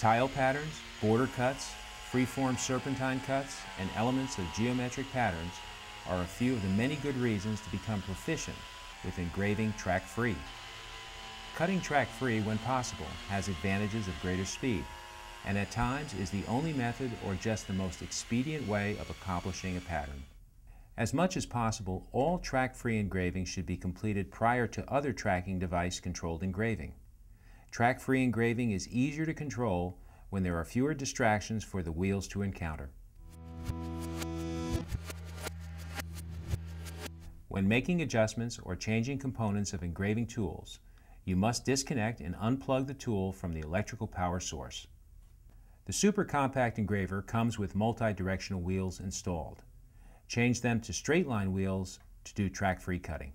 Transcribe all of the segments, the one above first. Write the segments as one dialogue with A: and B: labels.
A: Tile patterns, border cuts, freeform serpentine cuts, and elements of geometric patterns are a few of the many good reasons to become proficient with engraving track-free. Cutting track-free when possible has advantages of greater speed, and at times is the only method or just the most expedient way of accomplishing a pattern. As much as possible, all track-free engraving should be completed prior to other tracking device-controlled engraving. Track-free engraving is easier to control when there are fewer distractions for the wheels to encounter. When making adjustments or changing components of engraving tools, you must disconnect and unplug the tool from the electrical power source. The Super Compact Engraver comes with multi-directional wheels installed. Change them to straight line wheels to do track-free cutting.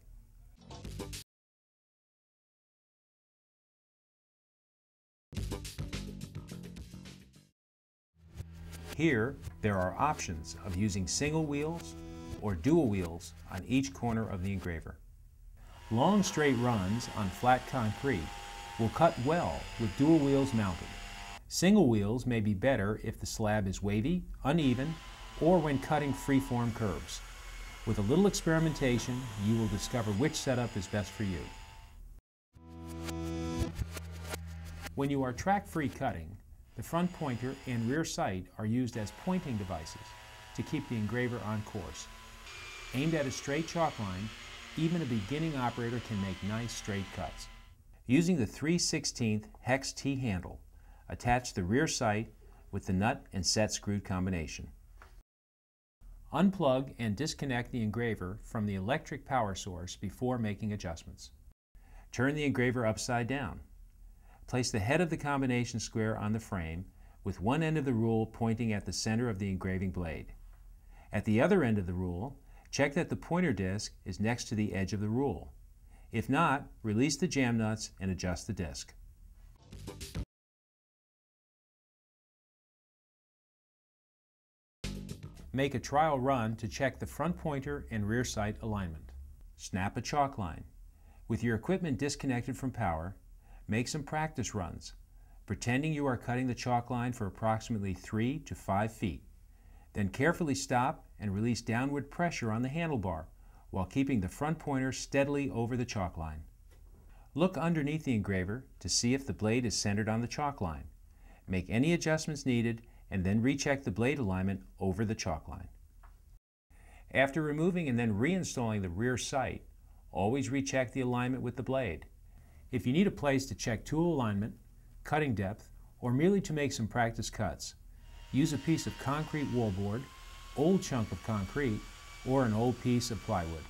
A: Here, there are options of using single wheels or dual wheels on each corner of the engraver. Long straight runs on flat concrete will cut well with dual wheels mounted. Single wheels may be better if the slab is wavy, uneven, or when cutting freeform curves. With a little experimentation, you will discover which setup is best for you. When you are track-free cutting, the front pointer and rear sight are used as pointing devices to keep the engraver on course. Aimed at a straight chalk line, even a beginning operator can make nice straight cuts. Using the 3 16th hex T handle, attach the rear sight with the nut and set screw combination. Unplug and disconnect the engraver from the electric power source before making adjustments. Turn the engraver upside down. Place the head of the combination square on the frame with one end of the rule pointing at the center of the engraving blade. At the other end of the rule, check that the pointer disc is next to the edge of the rule. If not, release the jam nuts and adjust the disc. Make a trial run to check the front pointer and rear sight alignment. Snap a chalk line. With your equipment disconnected from power, make some practice runs, pretending you are cutting the chalk line for approximately 3 to 5 feet. Then carefully stop and release downward pressure on the handlebar while keeping the front pointer steadily over the chalk line. Look underneath the engraver to see if the blade is centered on the chalk line. Make any adjustments needed and then recheck the blade alignment over the chalk line. After removing and then reinstalling the rear sight, always recheck the alignment with the blade. If you need a place to check tool alignment, cutting depth, or merely to make some practice cuts, use a piece of concrete wallboard, old chunk of concrete, or an old piece of plywood.